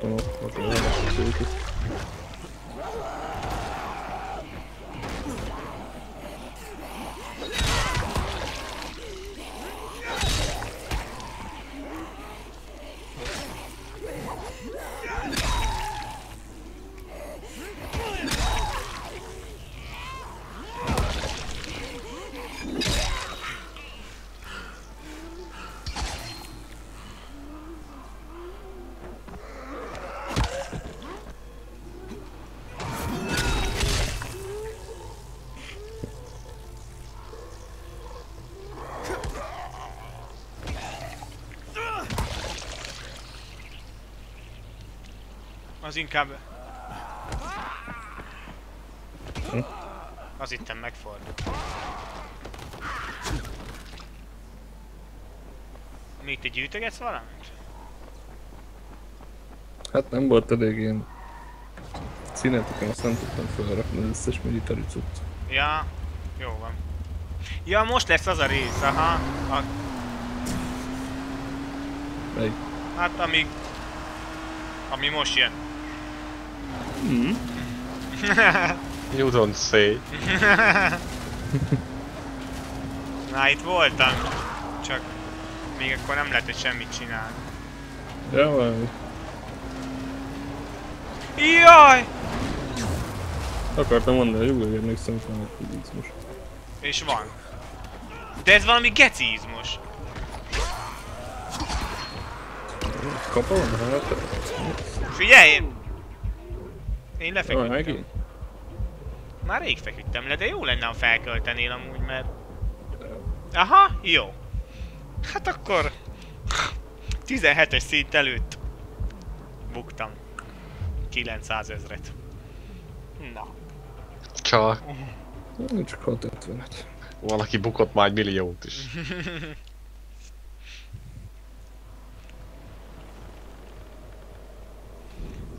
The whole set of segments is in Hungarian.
Kifasztom a Az inkább... Hm? Az itten megfordul. Még te gyűjtögetsz valamit? Hát nem volt elég ilyen színeteken, azt nem tudtam felrakni az összes military cucc. Ja, jó van. Ja, most lesz az a rész, aha. A, Melyik? hát amíg... Ami most jön. Mm. You don't say. Na, itt voltam. Csak még akkor nem lehetett semmit csinálni. Ja, valami. Jaj! Akartam mondani, hogy emlékszem, hogy van egy izmus. És van. De ez valami gecizmus. Kapom? Hát... Figyelj! Én lefeküdtem. megint? Már rég feküdtem le, de jó lenne, ha felköltenél amúgy, mert... Aha, jó. Hát akkor... 17-es szint előtt buktam. 900 ezret. Na. Csak Nem csak 650-et. valaki bukott már egy milliót is.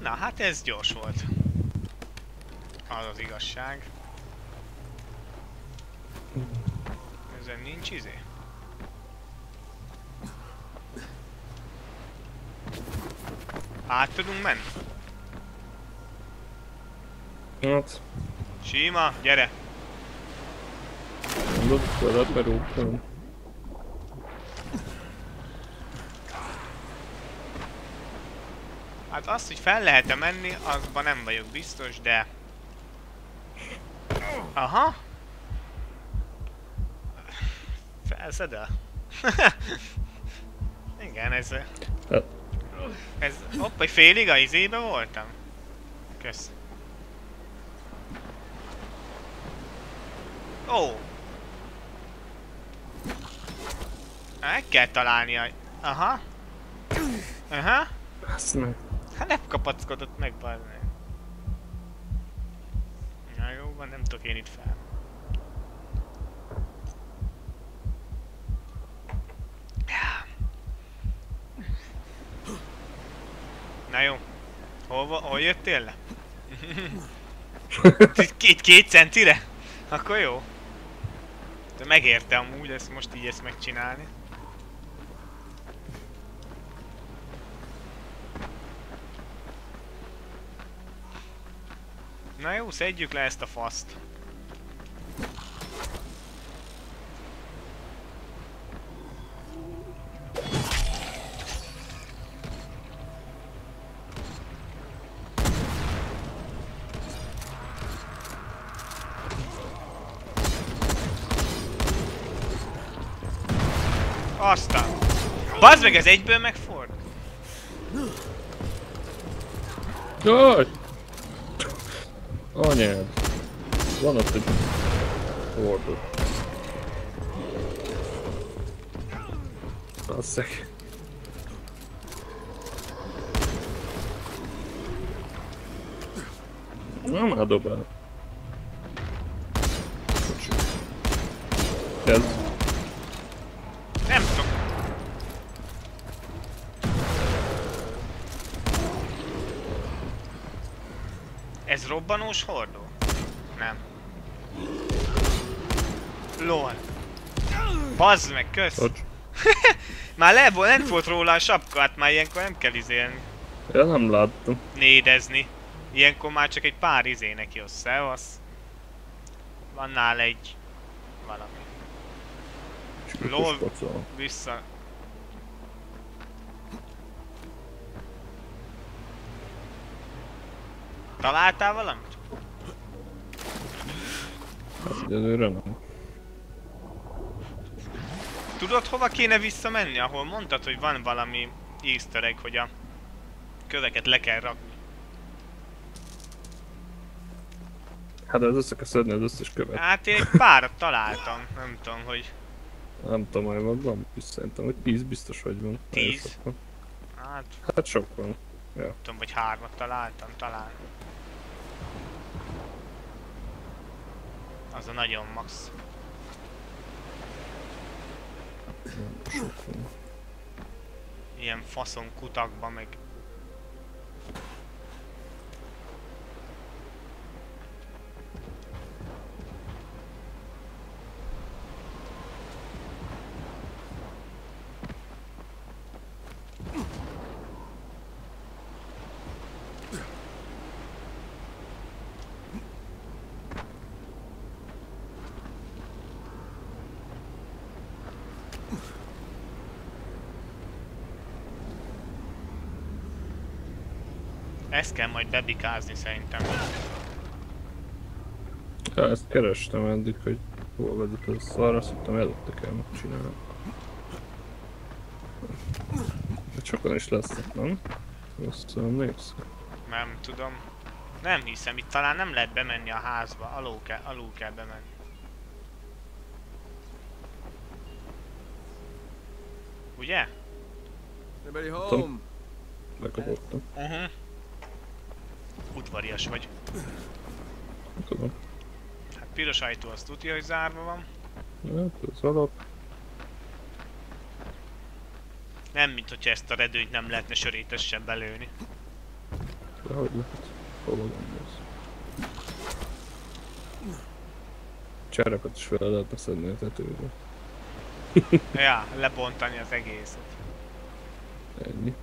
Na, hát ez gyors volt. Az az igazság. Ezen nincs izé? Át tudunk menni? Hát, Sima, gyere! mondod, veled berúgtam. Hát azt, hogy fel lehet-e menni, azban nem vagyok biztos, de... Aha! Felszedel? Igen, ez... Ez... Hopp, egy félig a izébe voltam? Kösz. Ó! Meg kell találni a... Aha. Aha. Azt meg. Hát nem kapackodott meg, bazd meg. Na jó, van, nem tudok én itt fel. Na jó. Hol, hol jöttél le? Két, két centire? Akkor jó. De megérte amúgy ezt most így ezt megcsinálni. Na jó, szedjük le ezt a faszt. Aztán. Bazd meg, ez egyből megford? Jaj! Anyád. Van ott egy hordó. Basszeg. Na már dobál. Kezd. Nem tudok. Robbanós hordó? Nem. LOL. Bazd meg, kösz! Már le, lent volt róla a sapka, hát már ilyenkor nem kell izélni. Ja, nem láttam. Nédezni. Ilyenkor már csak egy pár izének jössz, szevasz. Van nála egy... valami. Lol. Vissza. Találtál valamit? Egyelőre nem. Tudod hova kéne visszamenni, ahol mondtad, hogy van valami easter egg, hogy a köveket le kell rakni. Hát ez össze kell szedni az összes követ. Hát én egy párat találtam, nem tudom, hogy Nem tudom, hogy van, van szerintem, hogy 10 biztos hogy van. Tíz? Nagyon sok van. hát Hát sok van. nem tudom, hogy hármat találtam, talán. Az a nagyon max. Ilyen faszon kutakba meg. Ezt kell majd bebikázni szerintem. Ja, ezt kerestem eddig, hogy hol vezet ez a szar, azt hittem előtte kell megcsinálni. Hát sokan is lesznek, nem? Azt néz. Nem tudom. Nem hiszem, itt talán nem lehet bemenni a házba. Alul kell, alul kell bemenni. Ugye? Anybody home? Lekapottam. Uh-huh. Udvarias vagy. Tudom. Hát piros ajtó azt tudja, hogy zárva van. Hát az alap. Nem, mint hogyha ezt a redőnyt nem lehetne sörétesen belőni. De hogy lehet? Hol ez? Csárakat is fel lehetne szedni a tetőre. Ja, lebontani az egészet. Ennyi.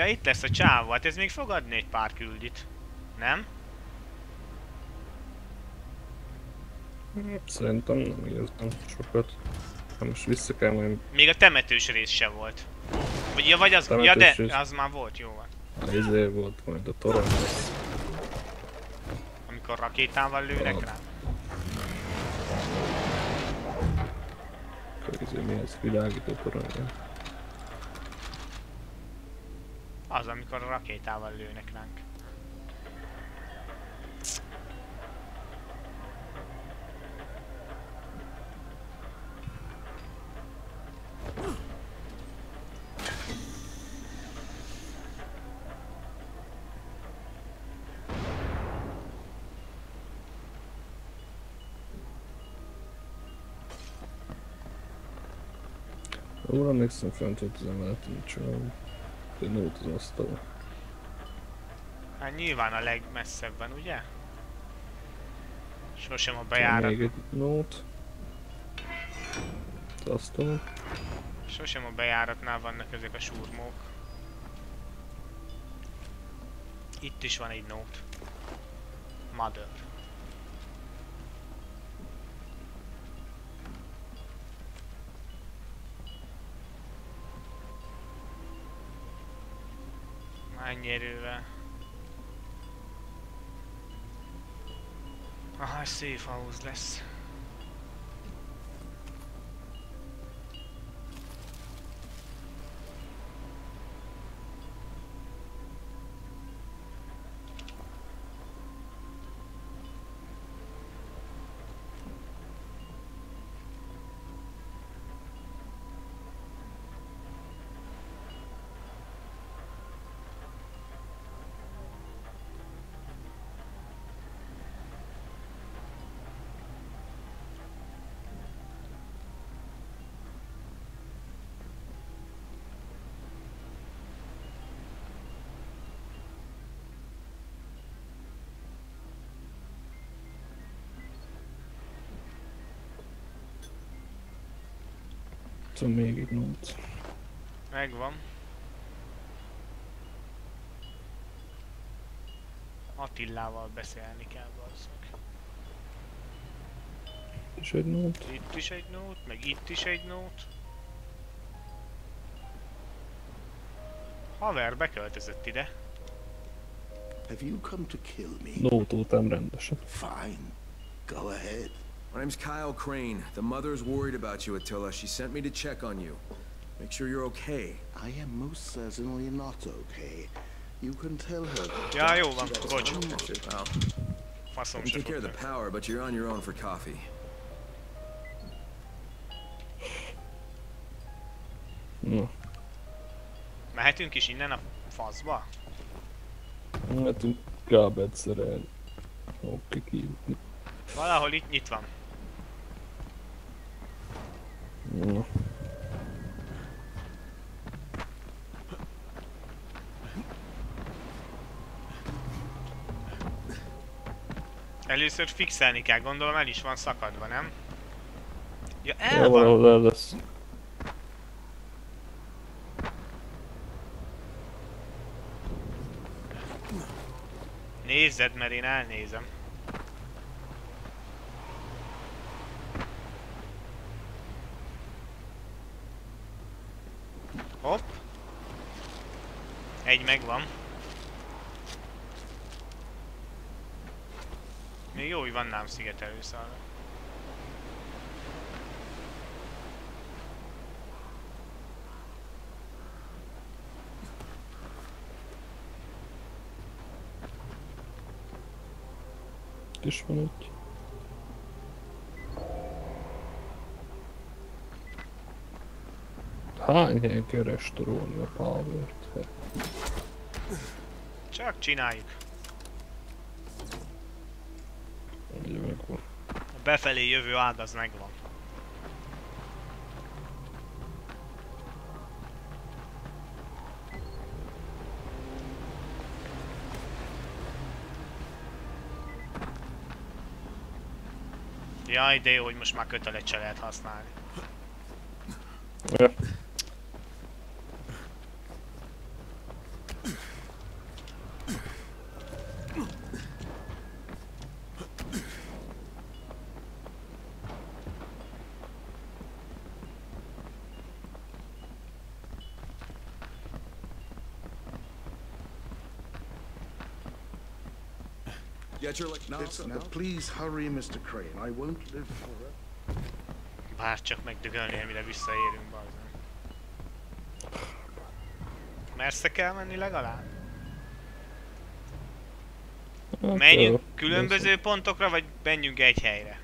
Ja, itt lesz a csávó. Hát ez még fog adni egy pár küldit. Nem? Szerintem nem igazán sokat. Hát most vissza kell majd Még a temetős rész se volt. Vagy, ja, vagy az, ja de, Temetős rész. az már volt, jó van. a izé volt majd a torony. Amikor rakétával lőnek Ah. rá. Akkor izé mi ez? Világító torony. ja. Az, amikor a rakétával lőnek ránk. Úgy emlékszem, fent volt az emeleten, csak egy nót az asztalon. Hát nyilván a legmesszebb van, ugye? Sosem a bejárat, Még egy nót. Az asztalon. sosem a bejáratnál vannak ezek a surmók. Itt is van egy nót. Mother. Mennyi erővel? Aha, safe house lesz. Itt van még egy nót. Megvan. Attillával beszélni kell valószínűleg. És egy nót. Itt is egy nót, meg itt is egy nót. Haver beköltözött ide. Have you come to kill me? Nót után rendesen. Fine. Go ahead. My name's Kyle Crane. The mother's worried about you, Attila. She sent me to check on you. Make sure you're okay. I am most certainly not okay. You can tell her. Ja, jó van, bocs. Well, Faszom we take care of the power, but you're on your own for coffee. Na, Mehetünk is innen a faszba? mehetünk kábelt szerelni. Oké, kijutni. Valahol itt nyitva. Na. Először fixelni kell, gondolom el is van szakadva, nem? Ja, el Ja, van! valahol el lesz. Nézzed, mert én elnézem. Hopp. Egy megvan. Még jó, hogy van nám szigetelőszálló. Itt van egy. Hány helyen kell restaurolni a powert? Hát, Csak csináljuk. A befelé jövő ág az megvan. Jaj, de jó, hogy most már kötelet se lehet használni. Ja. Bár csak megdögölni, mire visszaérünk, bazdmeg. Mersze kell menni legalább? Hát, Menjünk különböző pontokra, vagy menjünk egy helyre?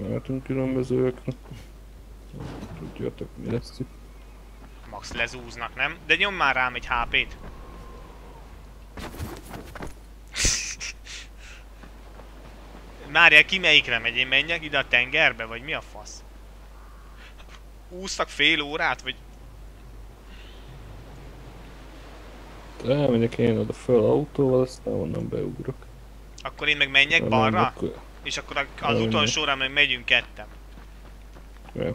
Mehetünk különbözőekre. Tudjátok mi lesz itt. Max lezúznak, nem? De nyom már rám egy HP-t. Márja, ki melyikre megy? Én menjek ide a tengerbe, vagy mi a fasz? Úsztak fél órát, vagy... Elmegyek én oda föl autóval, aztán onnan beugrok. Akkor én meg menjek balra? akkor- És akkor az utolsóra meg megyünk ketten. Jó.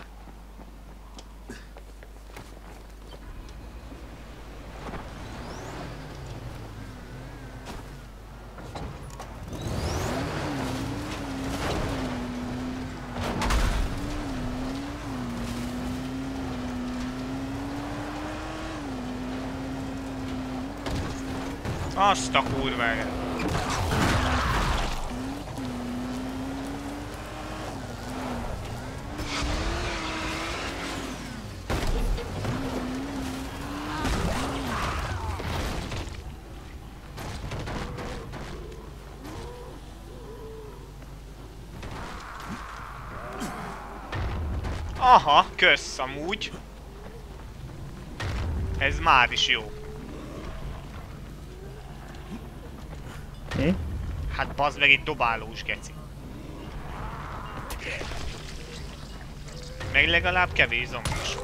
Azt a kurváját. Aha, kösz amúgy. Ez már is jó. Hát bazd meg egy dobálós geci. Meg legalább kevés zombis.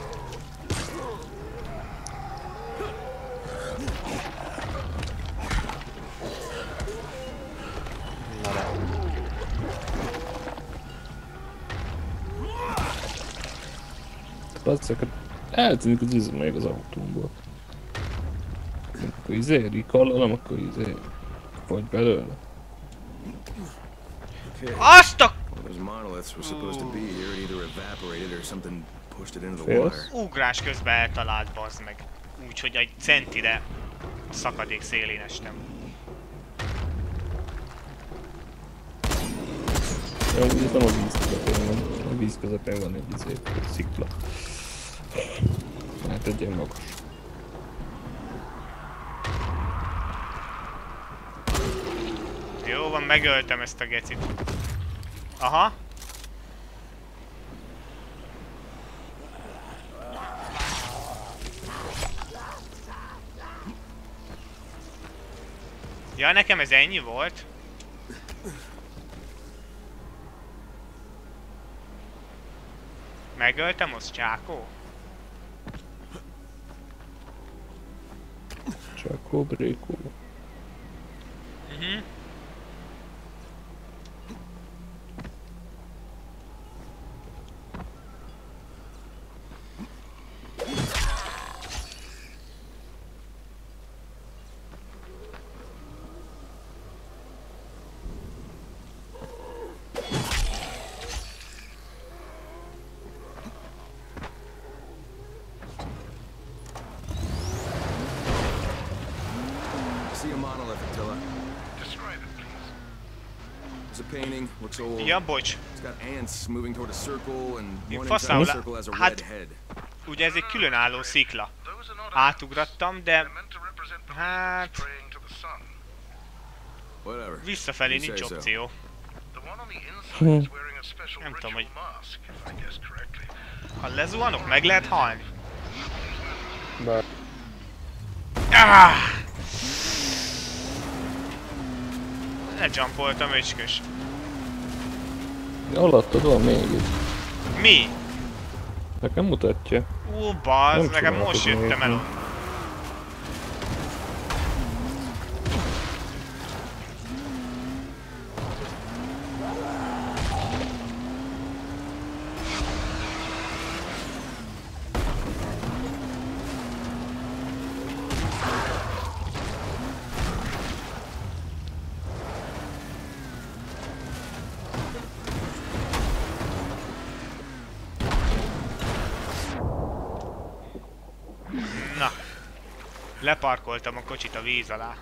basszak, eltűnik az üzemanyag az autómból. Akkor izé, rikallalom, akkor izé, vagy belőle. Azt a Well, those monoliths were supposed to be here. It either evaporated or something pushed it into the Félsz? water. ugrás közben eltalált bazd meg. Úgyhogy egy centire a szakadék szélén estem. Ja, ez nem a víz közepén van, a víz közepén van egy izé, szikla. Hát egy ilyen magas. Jó van, megöltem ezt a gecit. Aha. Ja, nekem ez ennyi volt? Megöltem, az csákó? Csákó, brékó. Mhm. I see a monolith, Attila. Describe it, please. It's a painting. Looks old. Ja, bocs. It's got ants moving toward a circle, and Én a hát- red head. Ugye ez egy különálló szikla. Átugrattam, de Hát- visszafelé nincs opció. Special Nem tudom, hogy-. Ha lezuhanok, meg lehet halni. Bár Ah! Lejumpoltam, öcskös. De alattad van még egy. Mi? Nekem mutatja. Ú, bazd, nekem most jöttem el onnan. Leparkoltam a kocsit a víz alá.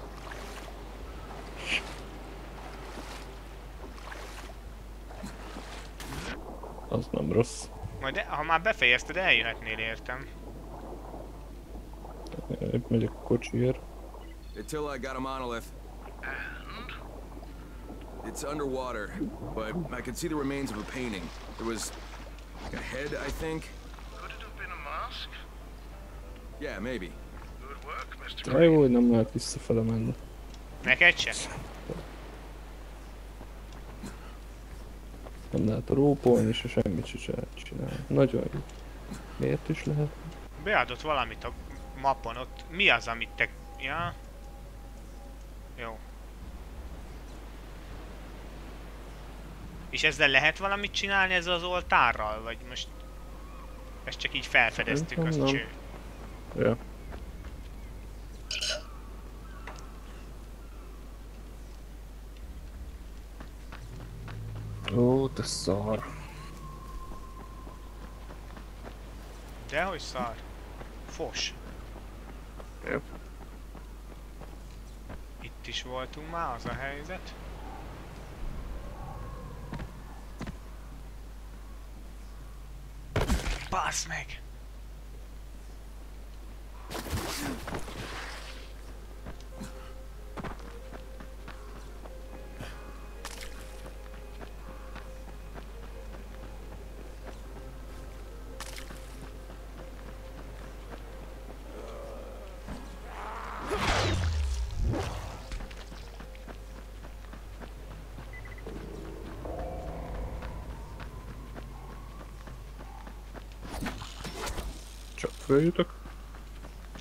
Az nem rossz. Majd ha már befejezted, eljöhetnél értem. Épp megyek a kocsiért. Attila, I got a monolith. And It's underwater, but I can see the remains of a painting. There was like a head, I think. could it have been a mask? Yeah, maybe. De jó, hogy nem lehet visszafele menni. Neked se? Nem lehet rópolni, se semmit se csinálni. Nagyon jó. Miért is lehet? Beadott valamit a mapon ott. Mi az, amit te... Ja? Jó. És ezzel lehet valamit csinálni ezzel az oltárral? Vagy most... Ezt csak így felfedeztük, az cső. Ja. Ó, te szar. Dehogy szar. Fos. Jó. Itt is voltunk már, az a helyzet. Basz meg! följutok?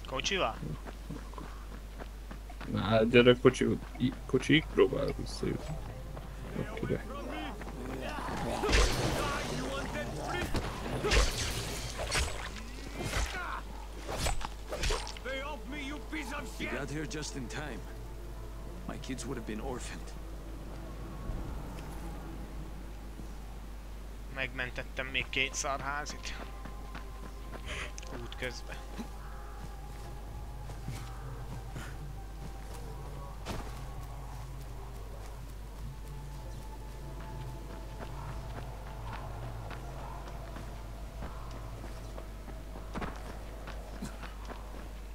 Kocsival? Na, hát gyere kocsi, kocsig próbál visszajutni. Kire. You got here just in time. My kids would have been orphaned. Megmentettem még két szarházit. Közben.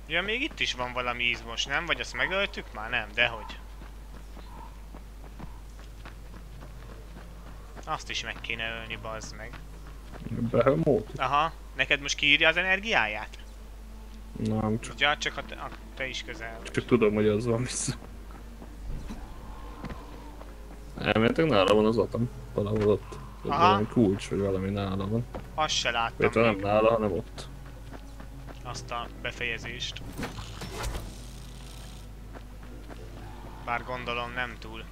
Ja, még itt is van valami izmos, nem? Vagy azt megöltük már? Nem, dehogy. Azt is meg kéne ölni, bazd meg. Behemoth? Aha, neked most kiírja az energiáját? Nem, csak, Ja, csak ha te, ha te is közel vagy. csak tudom, hogy az van vissza. Elméletileg nála van az atom. Valahol ott. Aha. valami kulcs, vagy valami nála van. Azt se láttam Vagy nem nála, hanem ott. azt a befejezést. Bár gondolom nem túl.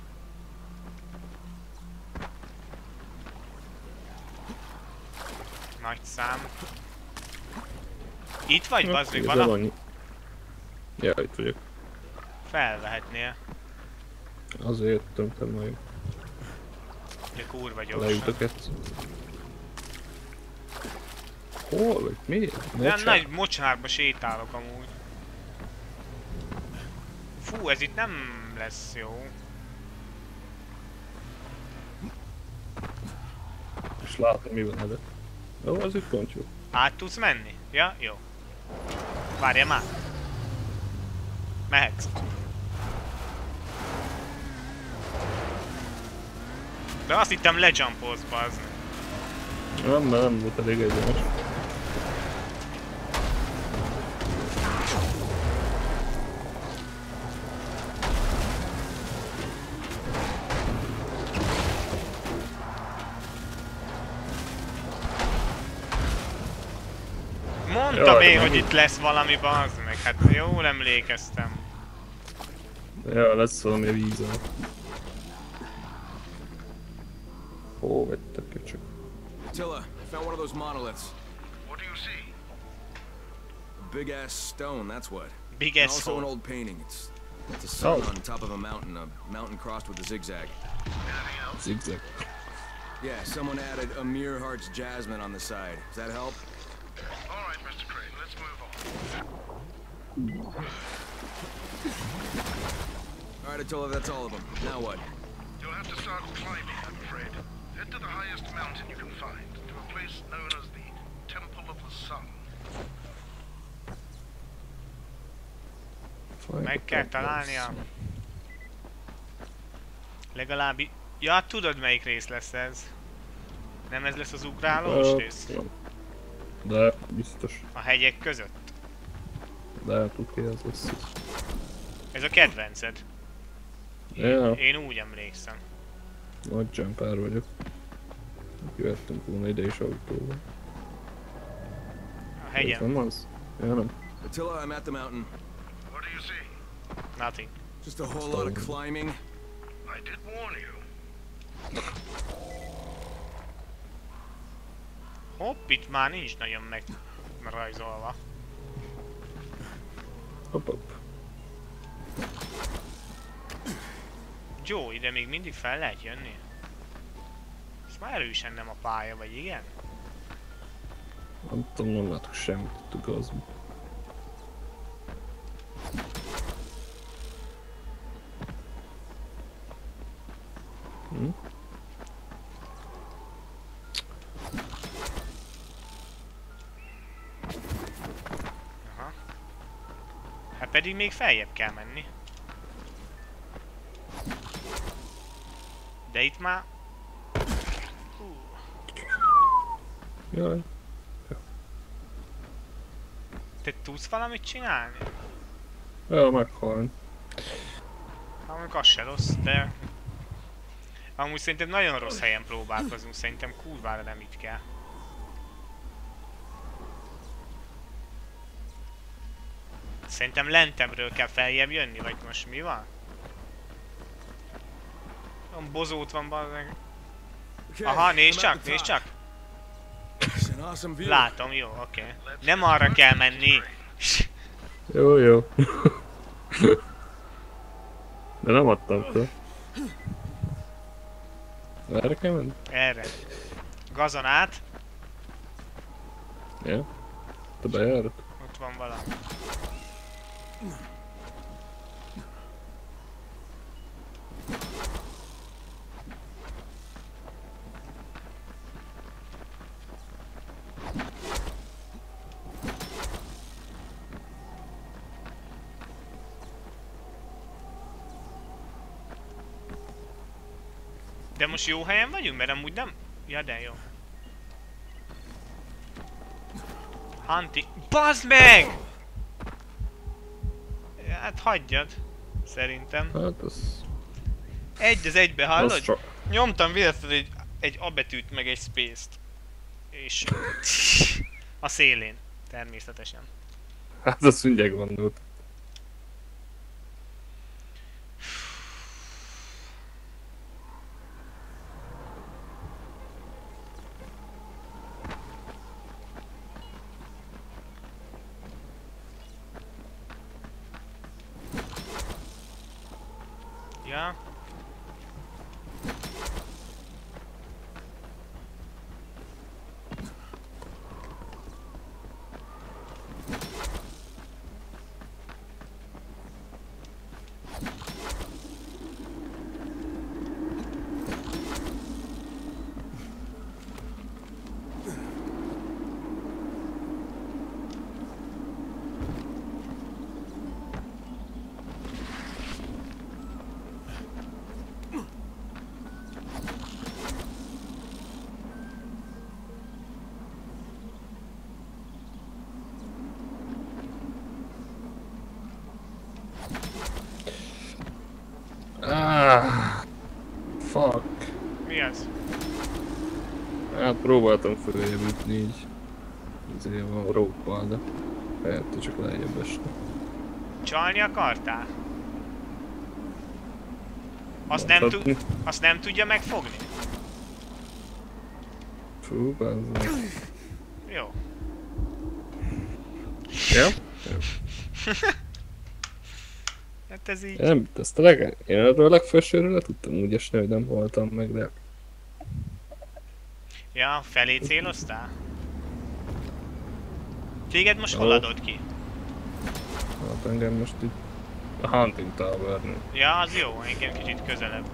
Nagy szám. Itt vagy, bazd meg, Igazából valahol annyi. Ja, itt vagyok. felvehetnél. Azért tömtem majd De kurva gyorsan. leütök egyszer. Hol vagy? Miért? Mocsár? nagy mocsárba sétálok amúgy. Fú, ez itt nem lesz jó. És látom, mi van előtt. Jó, az itt pont jó. Át tudsz menni? Ja, jó. Várjál már. Mehetsz. De azt hittem lejumpolsz, bazd. Nem, nem volt elég egyenes. Mondtam én, hogy itt lesz valami, bazd meg. Hát jól emlékeztem. Ja, lesz valami a vízen. Hol vettek köcsök? Attila, I found one of those monoliths. What do you see? A big ass stone, that's what. Big ass also an old painting. It's it's a sun Oh. on top of a mountain, a mountain crossed with a zigzag. Zigzag. Yeah, someone added a mere heart's jasmine on the side. Does that help? All right, Mr. Crane, let's move on. All right, Attila, that's all of them. Now what? You'll have to start climbing, I'm afraid. Head to the highest mountain you can find, to a place known as the Temple of the Sun. Meg kell találnia. Legalább... Ja, tudod melyik rész lesz ez. Nem ez lesz az ugrálós rész? De, biztos. A hegyek között. De tud ki ez lesz. Ez a kedvenced. Ja, Én úgy emlékszem. nagy jumper vagyok. Jöttünk volna ide is autóval. A Ez hegyen. nem az? Ja, nem. Attila, I'm at the mountain. What do you see? Nothing. Just a whole lot of climbing. I did warn you. Hopp, itt már nincs nagyon meg rajzolva. Hopp, hopp. Jó, ide még mindig fel lehet jönni. Ez már erősen nem a pálya, vagy igen? Nem tudom, nem látok semmit a gazba. Hm? Pedig még feljebb kell menni. De itt már... Jaj. te tudsz valamit csinálni? Ja, meghalni. Amúgy az se rossz, de... Amúgy szerintem nagyon rossz helyen próbálkozunk, szerintem kurvára nem itt kell. Szerintem lentebbről kell feljebb jönni, vagy most mi van? Olyan bozót van bazdmeg. Okay, Aha, nézd csak, nézd csak! Látom, jó, oké. Nem arra kell menni. Jó, jó. De nem adtam fel. Erre kell menni? Erre. Gazon át, Ja. Te bejárat? ott van valami. Most jó helyen vagyunk, mert amúgy nem... Ja, de jó. Hunting... Bazd meg! Hát hagyjad. Szerintem. Hát az... Egy az egybe, az hallod? csak... Nyomtam véletlenül egy, egy A betűt, meg egy space-t. És... A szélén. Természetesen. Hát az szünnyeg van ott. Ja. Ah, fuck. Mi az? Hát próbáltam följebb ütni így. Ezért van róppal, de... Helyette csak lejjebb esni. Csalni akartál? Azt nem, tud, azt nem tudja megfogni? Fú, bázol. Jó. Ja? Hát ez így... Nem, ezt a leg... Én erről a legfelsőről le tudtam úgy esni, hogy nem haltam meg, de... Ja, felé céloztál? Téged most hol adod ki? Hát engem most így... A Hunting tower Ja, az jó, engem kicsit közelebb.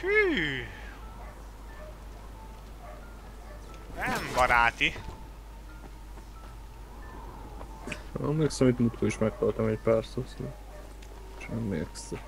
Hű. Nem baráti. Emlékszem, itt múltkor is meghaltam egy pár szó, szóval... Semmi extra.